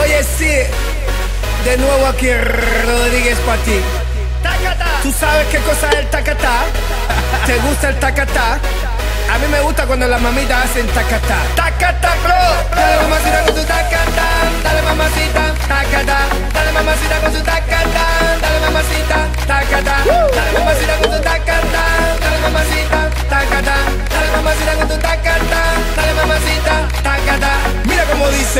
Oye, sí, de nuevo aquí Rodríguez para ti. ¿Tú sabes qué cosa es el tacatá? ¿Te gusta el tacatá? A mí me gusta cuando las mamitas hacen tacatá. Tacatá, bro. Dale mamacita con su tacatá. Dale mamacita,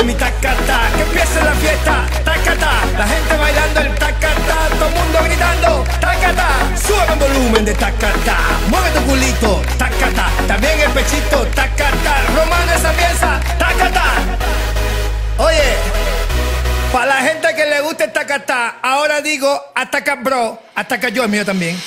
Mi tacatá. Que empiece la fiesta. Tacatá. La gente bailando el tacatá. Todo el mundo gritando tacatá. Sube el volumen de tacatá. Mueve tu culito, tacatá. También el pechito, tacatá. Romano esa pieza, tacatá. Oye, para la gente que le gusta el tacatá, ahora digo ataca bro, ataca yo el mío también.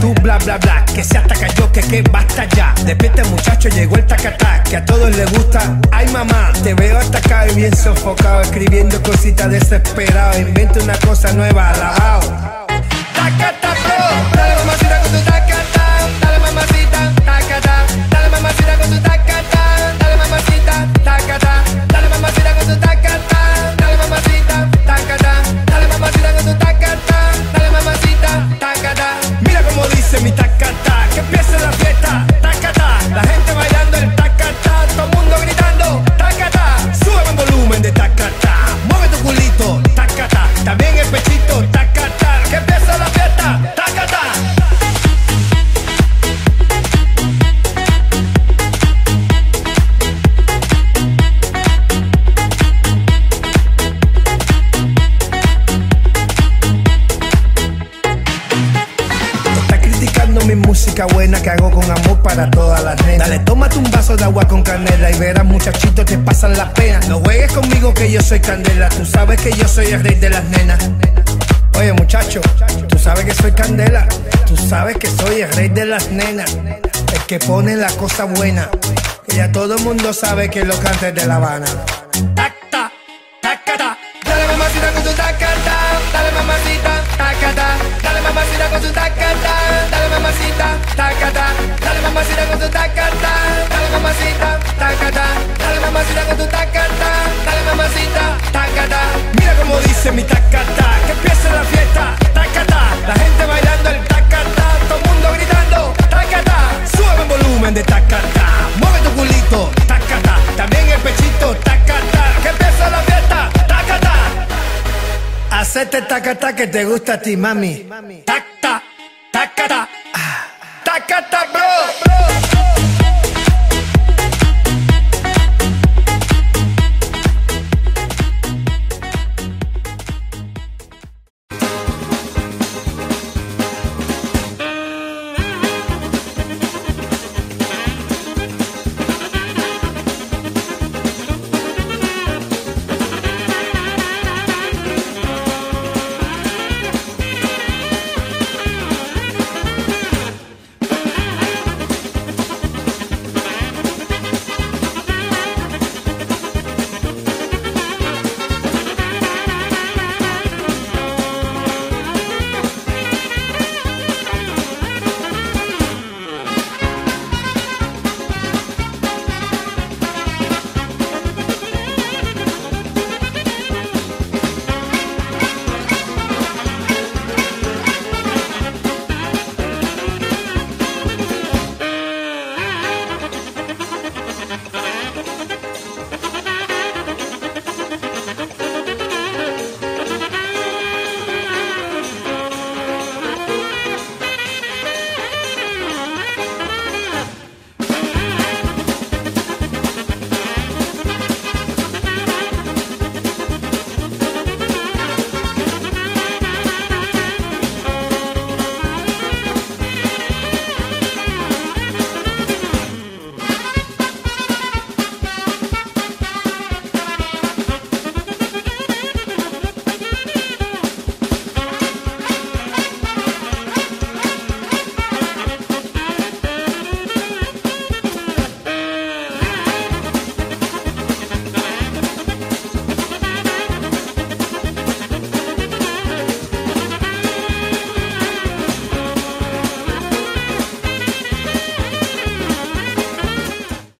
Tú bla bla bla. Que se ataca yo, que que basta ya. Despierta muchacho, llegó el tacatá Que a todos les gusta, ay mamá Te veo atacado y bien sofocado Escribiendo cositas desesperado. Inventa una cosa nueva, alabao. Tacata música buena que hago con amor para todas las nenas. Dale, tómate un vaso de agua con canela y verás muchachitos que pasan la pena. No juegues conmigo que yo soy candela, tú sabes que yo soy el rey de las nenas. Oye muchacho, tú sabes que soy candela, tú sabes que soy el rey de las nenas, el que pone la cosa buena, que ya todo el mundo sabe que lo canta es de La Habana. Mamacita, tacata, dale mamacita con tu tacata, dale mamacita, tacata, dale mamacita con tu tacata, dale mamacita, tacata. Mira cómo dice mi tacata, que empiece la fiesta, tacata, la gente bailando el tacata, todo el mundo gritando, tacata, sube el volumen de tacata, mueve tu culito, tacata, también el pechito, tacata, que empiece la fiesta, tacata. Hacete tacata que te gusta a ti, mami. Tacata, ah, tacata, bro. thank you